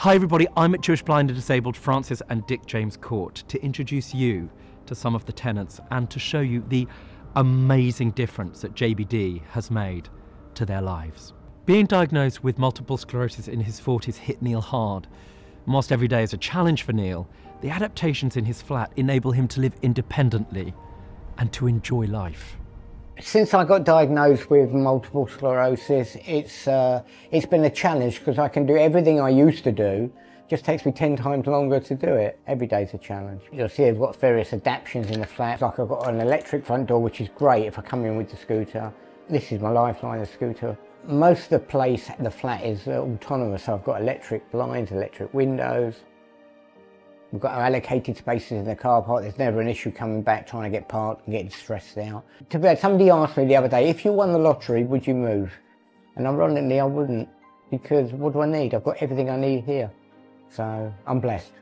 Hi, everybody. I'm at Jewish Blind and Disabled Frances and Dick James Court to introduce you to some of the tenants and to show you the amazing difference that JBD has made to their lives. Being diagnosed with multiple sclerosis in his 40s hit Neil hard. Almost every day is a challenge for Neil. The adaptations in his flat enable him to live independently and to enjoy life. Since I got diagnosed with multiple sclerosis, it's, uh, it's been a challenge because I can do everything I used to do, just takes me 10 times longer to do it. Every day's a challenge. You'll see I've got various adaptations in the flat. Like I've got an electric front door, which is great if I come in with the scooter. This is my lifeline, the scooter. Most of the place, the flat is autonomous, so I've got electric blinds, electric windows. We've got our allocated spaces in the car park. There's never an issue coming back trying to get parked and getting stressed out. To be honest, somebody asked me the other day, if you won the lottery, would you move? And ironically, I wouldn't because what do I need? I've got everything I need here. So I'm blessed.